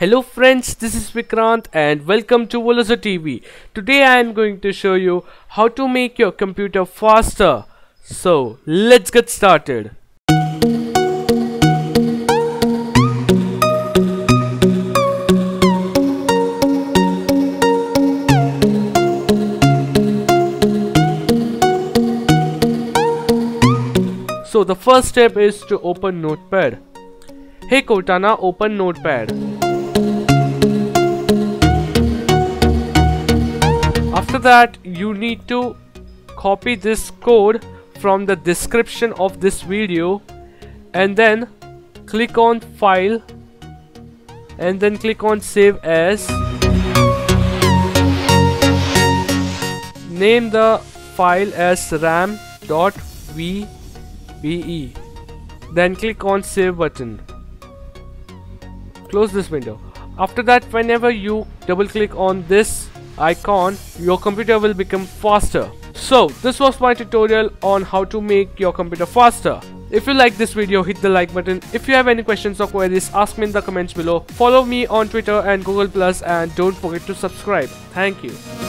Hello friends, this is Vikrant and welcome to Volozo TV. Today I am going to show you how to make your computer faster. So let's get started. So the first step is to open notepad. Hey Cortana open notepad. After that you need to copy this code from the description of this video and then click on file and then click on save as name the file as ram.v BE. Then click on save button. Close this window. After that whenever you double click on this icon your computer will become faster. So this was my tutorial on how to make your computer faster. If you like this video hit the like button. If you have any questions or queries ask me in the comments below. Follow me on Twitter and Google Plus and don't forget to subscribe. Thank you.